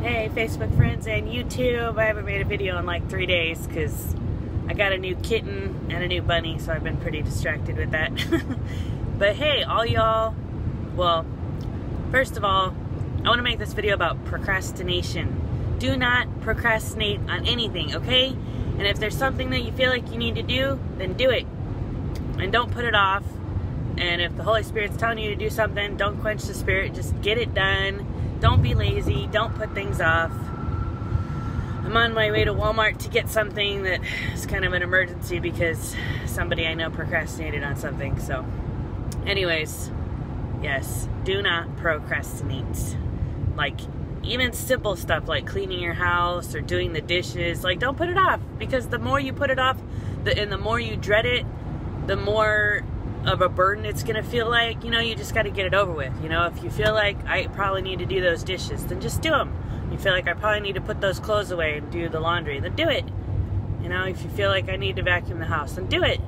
Hey, Facebook friends and YouTube. I haven't made a video in like three days because I got a new kitten and a new bunny, so I've been pretty distracted with that. but hey, all y'all, well, first of all, I want to make this video about procrastination. Do not procrastinate on anything, okay? And if there's something that you feel like you need to do, then do it. And don't put it off. And if the Holy Spirit's telling you to do something, don't quench the Spirit. Just get it done don't be lazy. Don't put things off. I'm on my way to Walmart to get something that is kind of an emergency because somebody I know procrastinated on something. So, anyways, yes, do not procrastinate. Like, even simple stuff like cleaning your house or doing the dishes, like, don't put it off because the more you put it off, the, and the more you dread it, the more of a burden it's going to feel like, you know, you just got to get it over with. You know, if you feel like I probably need to do those dishes, then just do them. You feel like I probably need to put those clothes away and do the laundry, then do it. You know, if you feel like I need to vacuum the house, then do it.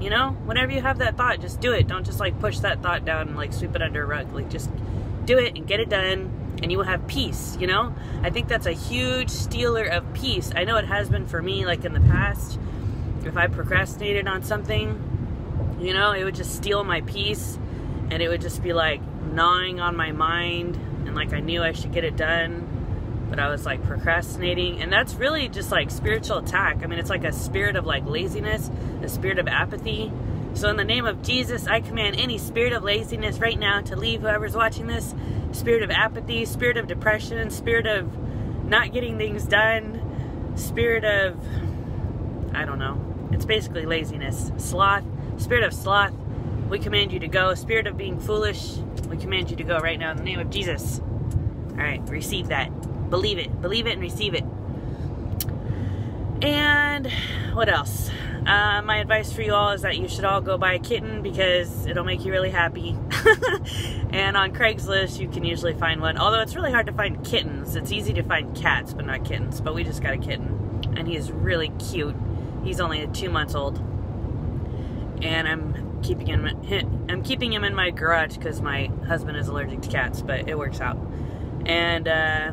You know, whenever you have that thought, just do it. Don't just like push that thought down and like sweep it under a rug. Like just do it and get it done and you will have peace, you know? I think that's a huge stealer of peace. I know it has been for me like in the past. If I procrastinated on something, you know, it would just steal my peace and it would just be like gnawing on my mind and like I knew I should get it done, but I was like procrastinating. And that's really just like spiritual attack. I mean, it's like a spirit of like laziness, a spirit of apathy. So in the name of Jesus, I command any spirit of laziness right now to leave whoever's watching this. Spirit of apathy, spirit of depression, spirit of not getting things done, spirit of I don't know. It's basically laziness, sloth, Spirit of sloth, we command you to go. Spirit of being foolish, we command you to go right now in the name of Jesus. All right, receive that. Believe it. Believe it and receive it. And what else? Uh, my advice for you all is that you should all go buy a kitten because it'll make you really happy. and on Craigslist, you can usually find one. Although it's really hard to find kittens. It's easy to find cats, but not kittens. But we just got a kitten. And he's really cute. He's only two months old and I'm keeping him I'm keeping him in my garage because my husband is allergic to cats, but it works out. And uh,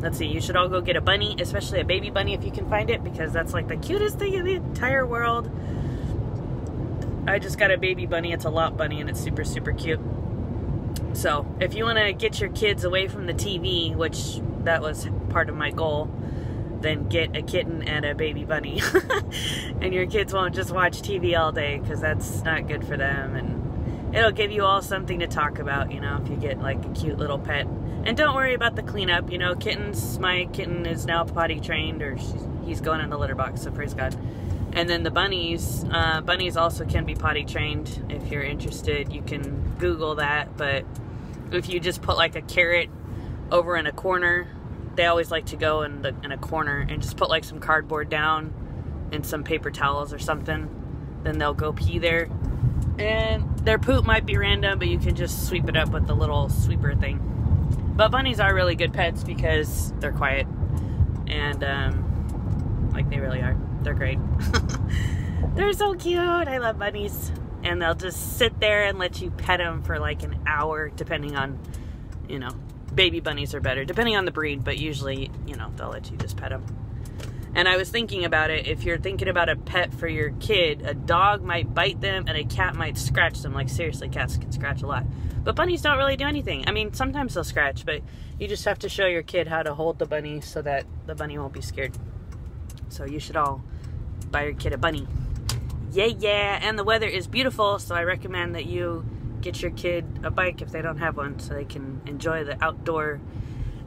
let's see, you should all go get a bunny, especially a baby bunny if you can find it, because that's like the cutest thing in the entire world. I just got a baby bunny. It's a lop bunny, and it's super super cute. So if you want to get your kids away from the TV, which that was part of my goal then get a kitten and a baby bunny. and your kids won't just watch TV all day because that's not good for them. And it'll give you all something to talk about, you know, if you get like a cute little pet. And don't worry about the cleanup, you know, kittens, my kitten is now potty trained or he's going in the litter box, so praise God. And then the bunnies, uh, bunnies also can be potty trained. If you're interested, you can Google that. But if you just put like a carrot over in a corner they always like to go in the in a corner and just put like some cardboard down and some paper towels or something. Then they'll go pee there. And their poop might be random, but you can just sweep it up with the little sweeper thing. But bunnies are really good pets because they're quiet and um, like they really are. They're great. they're so cute. I love bunnies. And they'll just sit there and let you pet them for like an hour, depending on, you know, baby bunnies are better, depending on the breed, but usually, you know, they'll let you just pet them. And I was thinking about it, if you're thinking about a pet for your kid, a dog might bite them and a cat might scratch them. Like, seriously, cats can scratch a lot. But bunnies don't really do anything. I mean, sometimes they'll scratch, but you just have to show your kid how to hold the bunny so that the bunny won't be scared. So you should all buy your kid a bunny. Yeah, yeah. And the weather is beautiful, so I recommend that you get your kid a bike if they don't have one so they can enjoy the outdoor.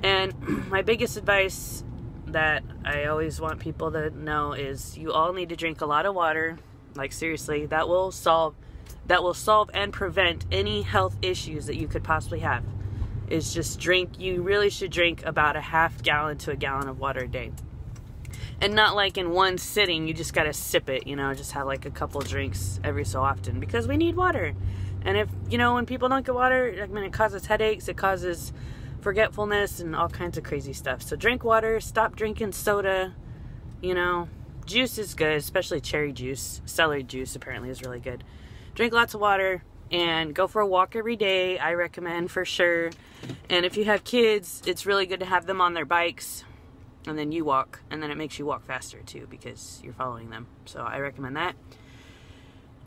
And my biggest advice that I always want people to know is you all need to drink a lot of water. Like seriously, that will solve that will solve and prevent any health issues that you could possibly have. Is just drink you really should drink about a half gallon to a gallon of water a day. And not like in one sitting, you just got to sip it, you know, just have like a couple drinks every so often because we need water. And if, you know, when people don't get water, I mean, it causes headaches, it causes forgetfulness and all kinds of crazy stuff. So drink water, stop drinking soda, you know. Juice is good, especially cherry juice. Celery juice apparently is really good. Drink lots of water and go for a walk every day. I recommend for sure. And if you have kids, it's really good to have them on their bikes and then you walk and then it makes you walk faster too because you're following them. So I recommend that.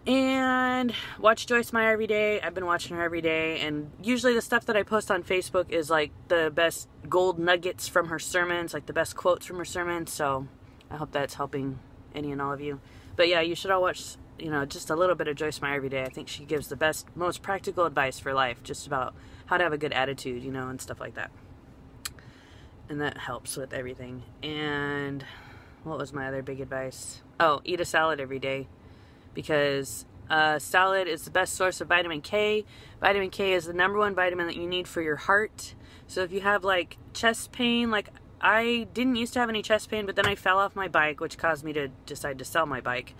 And watch Joyce Meyer every day. I've been watching her every day and usually the stuff that I post on Facebook is like the best gold nuggets from her sermons, like the best quotes from her sermons. So I hope that's helping any and all of you. But yeah, you should all watch you know, just a little bit of Joyce Meyer every day. I think she gives the best, most practical advice for life, just about how to have a good attitude, you know, and stuff like that. And that helps with everything. And what was my other big advice? Oh, eat a salad every day because uh, salad is the best source of vitamin K. Vitamin K is the number one vitamin that you need for your heart. So if you have like chest pain, like I didn't used to have any chest pain, but then I fell off my bike, which caused me to decide to sell my bike.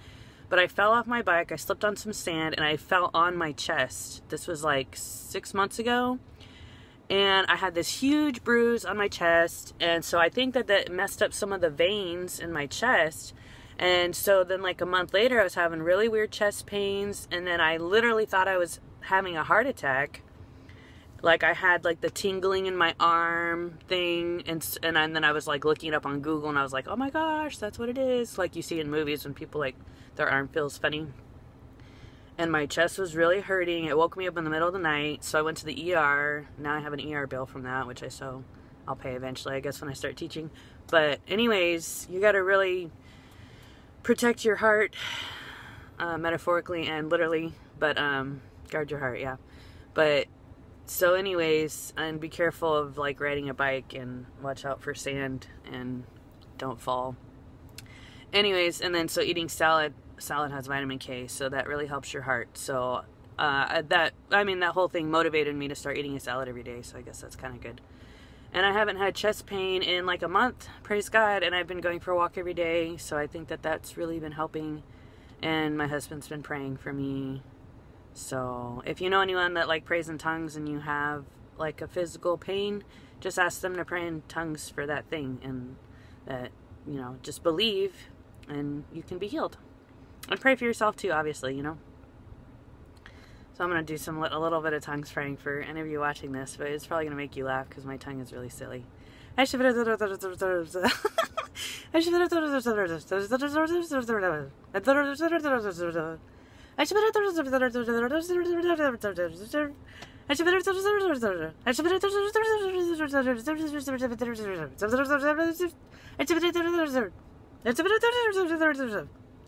But I fell off my bike, I slipped on some sand, and I fell on my chest. This was like six months ago. And I had this huge bruise on my chest. And so I think that that messed up some of the veins in my chest. And so then, like a month later, I was having really weird chest pains. And then I literally thought I was having a heart attack. Like I had like the tingling in my arm thing, and and then I was like looking it up on Google, and I was like, oh my gosh, that's what it is. Like you see in movies when people like their arm feels funny. And my chest was really hurting. It woke me up in the middle of the night. So I went to the ER. Now I have an ER bill from that, which I so I'll pay eventually, I guess, when I start teaching. But anyways, you got to really protect your heart, uh, metaphorically and literally. But um, guard your heart, yeah. But so anyways, and be careful of like riding a bike and watch out for sand and don't fall. Anyways, and then so eating salad salad has vitamin K, so that really helps your heart. So uh, that I mean that whole thing motivated me to start eating a salad every day. So I guess that's kind of good. And I haven't had chest pain in like a month, praise God. And I've been going for a walk every day, so I think that that's really been helping. And my husband's been praying for me. So if you know anyone that like prays in tongues and you have like a physical pain, just ask them to pray in tongues for that thing and that you know just believe and you can be healed. And pray for yourself too, obviously, you know. So I'm going to do some a little bit of tongue spraying for any of you watching this, but it's probably going to make you laugh because my tongue is really silly.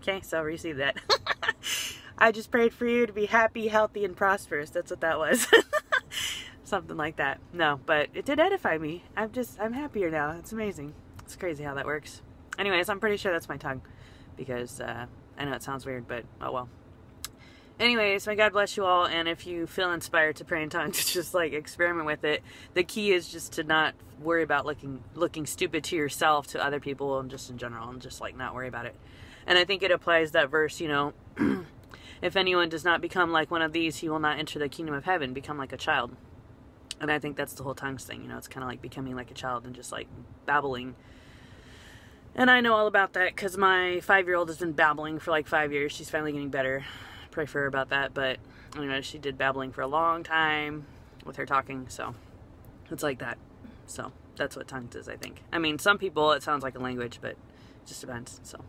Okay, so receive that. I just prayed for you to be happy, healthy, and prosperous. That's what that was. Something like that. No, but it did edify me. I'm just, I'm happier now. It's amazing. It's crazy how that works. Anyways, I'm pretty sure that's my tongue because uh, I know it sounds weird, but oh well. Anyways, may God bless you all, and if you feel inspired to pray in tongues, just like experiment with it. The key is just to not worry about looking looking stupid to yourself, to other people, and just in general, and just like not worry about it. And I think it applies that verse, you know, if anyone does not become like one of these, he will not enter the kingdom of heaven, become like a child. And I think that's the whole tongues thing, you know, it's kind of like becoming like a child and just like babbling. And I know all about that because my five year old has been babbling for like five years. She's finally getting better. Pray for her about that. But, you know, she did babbling for a long time with her talking. So it's like that. So that's what tongues is, I think. I mean, some people it sounds like a language, but it just depends. So.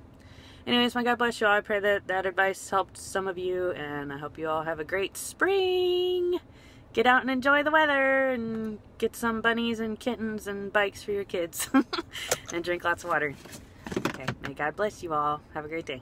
Anyways, my God bless you all. I pray that that advice helped some of you, and I hope you all have a great spring. Get out and enjoy the weather, and get some bunnies and kittens and bikes for your kids, and drink lots of water. Okay, may God bless you all. Have a great day.